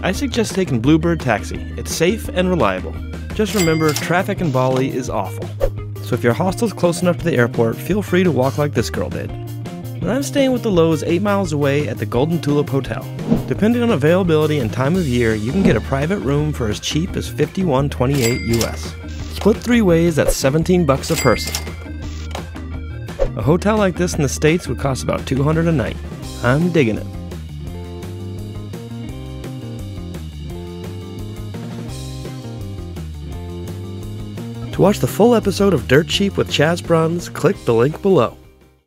I suggest taking Bluebird Taxi. It's safe and reliable. Just remember, traffic in Bali is awful. So if your hostel's close enough to the airport, feel free to walk like this girl did. But I'm staying with the Lowe's 8 miles away at the Golden Tulip Hotel. Depending on availability and time of year, you can get a private room for as cheap as 51.28 US. Split three ways, that's 17 bucks a person. A hotel like this in the States would cost about 200 a night. I'm digging it. To watch the full episode of Dirt Cheap with Chas Bruns, click the link below.